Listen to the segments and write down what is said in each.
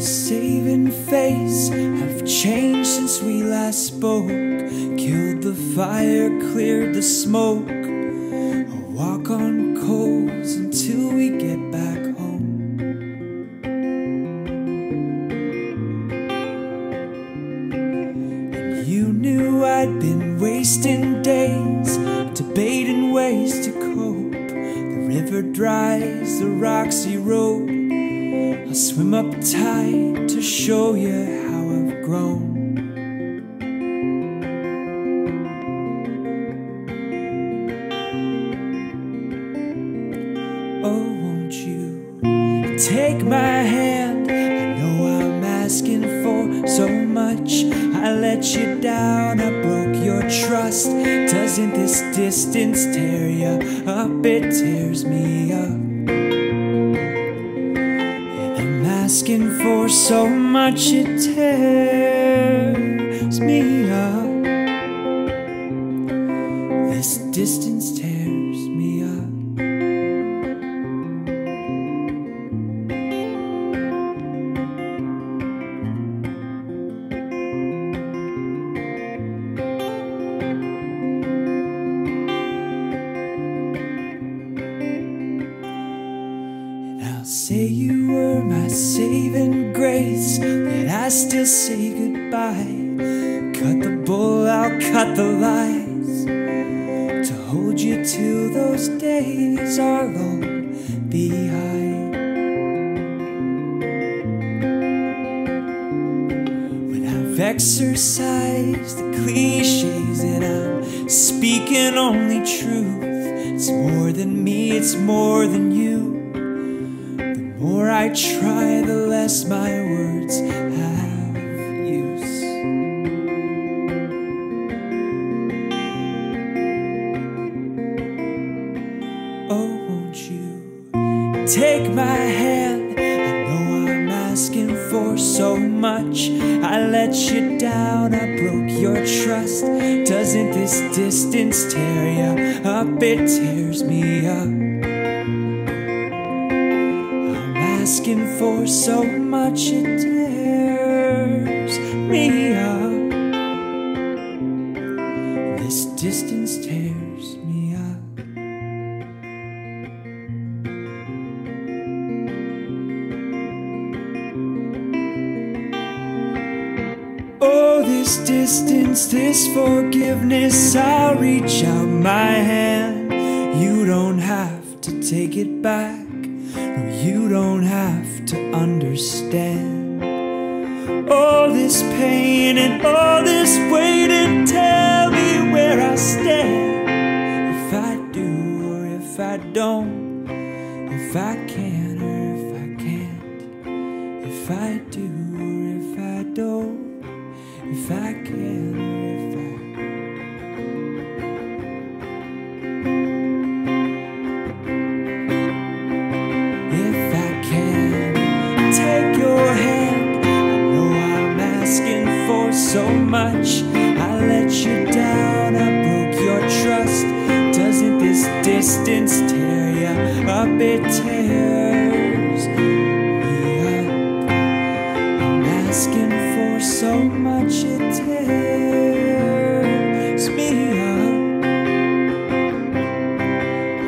saving face have changed since we last spoke. Killed the fire, cleared the smoke. I'll walk on coals until we get back home. And you knew I'd been wasting days debating ways to cope. The river dries, the rocks erode. Swim up tide to show you how I've grown. Oh, won't you take my hand? I know I'm asking for so much. I let you down, I broke your trust. Doesn't this distance tear you up? It tears me up. Asking for so much, it tears me up. This distance say you were my saving grace, that I still say goodbye. Cut the bull, I'll cut the lies. To hold you till those days are long behind. When I've exercised the cliches and I'm speaking only truth, it's more than me, it's more than you. More I try, the less my words have use. Oh, won't you take my hand? I know I'm asking for so much. I let you down, I broke your trust. Doesn't this distance tear you up? It tears me up. Asking for so much, it tears me up. This distance tears me up. Oh, this distance, this forgiveness, I'll reach out my hand. You don't have to take it back. No, you don't have to understand. All this pain and all this weight. waiting, tell me where I stand. If I do or if I don't, if I can or if I can't, if I do or if I don't, if I can much I let you down, I broke your trust. Doesn't this distance tear you up? It tears me up. I'm asking for so much, it tears me up.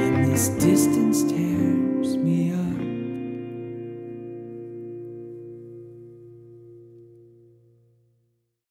And this distance